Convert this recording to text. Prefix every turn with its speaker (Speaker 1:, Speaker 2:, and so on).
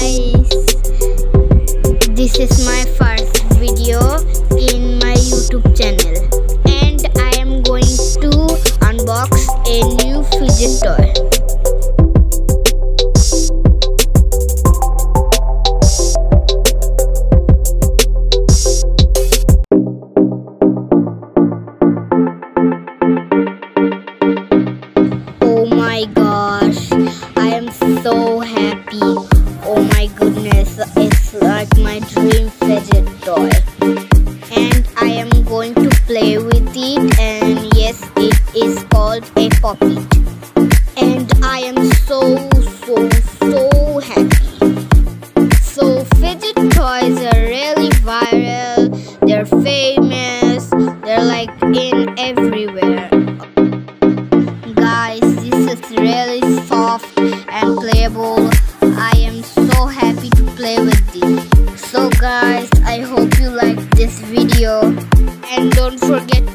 Speaker 1: guys this is my first video in my youtube channel. And i am going to unbox a new fidget toy like my dream fidget toy. And i am going to play with it and yes it is called a poppy and i am so so so happy. So fidget toys are really viral. They're famous. They're like in everywhere. Guys this is really soft and playable. I am so happy to play with so guys i hope you like this video. And don't forget